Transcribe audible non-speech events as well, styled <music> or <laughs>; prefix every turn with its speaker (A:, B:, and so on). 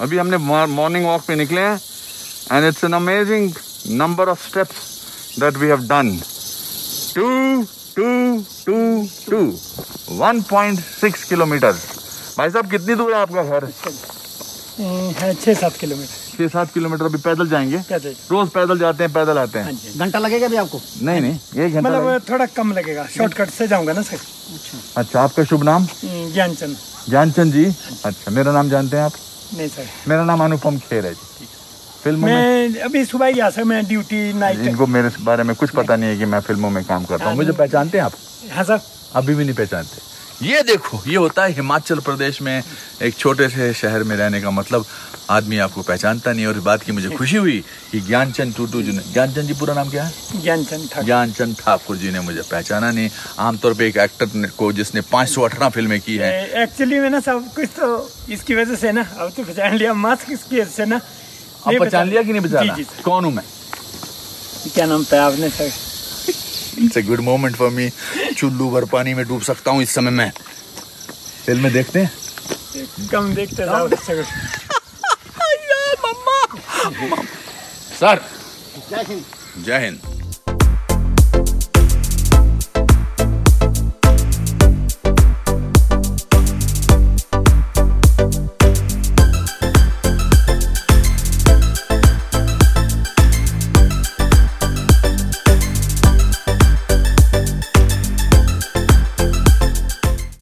A: अभी हमने morning walk पे निकले हैं and it's an amazing number of steps that we have done two two two two 1.6 kilometre भाई साहब कितनी दूर है आपका घर?
B: है छः सात किलोमीटर
A: छह सात किलोमीटर अभी पैदल जाएँगे?
B: पैदल।
A: रोज पैदल जाते हैं पैदल आते
B: हाँ।
A: हैं
C: घंटा लगेगा भी आपको?
A: नहीं नहीं एक घंटा
B: मतलब थोड़ा कम लगेगा। शॉर्टकट से जाऊँगा ना सर?
A: अच्छा आपका शुभ नाम?
B: ज्ञानचंद।
A: जानचंद जी। अच्छा मेरा नाम जानते हैं आप?
B: नहीं सर।
A: मेरा नाम अनुपम खेर है जी। फ़िल्म में
B: मैं अभी सुबह ही आ सर मैं ड्यूटी नाइट
A: इनको मेरे बारे में कुछ पता नहीं है कि मैं फ़िल्मों में काम करता हूँ। मुझे पहचानते हैं आप?
B: हाँ सर।
A: अभी भी नहीं पहचानते? ये देखो ये होता है हिमाचल प्रदेश में एक छोटे से शहर में रहने का मतलब आदमी आपको पहचानता नहीं और इस बात की मुझे खुशी हुई कि ज्ञानचंद टूटू जी ने ज्ञानचंद जी पूरा नाम क्या है?
B: ज्ञानचंद ठाकुर।
A: ज्ञानचंद ठाकुर जी ने मुझे पहचाना नहीं। आमतौर पे एक एक्टर को जिसने पाँच सौ अठारह फ़िल्में की है।
B: एक्चुअली में ना सब कुछ तो इसकी वजह से ना अब तो पहचान लिया मास्क इसकी वजह से ना?
A: अब पहचान लिया कि नहीं पहचाना कौन हूँ मैं?
B: क्या नाम था आपने sir?
A: It's a good moment for me चुल्लू भर पानी में डूब सकता हूँ इस समय मैं। फ़िल्म में देखते हैं?
B: कम देखते हैं सर <laughs>
A: सर
C: जय हिंद।
A: जय हिंद।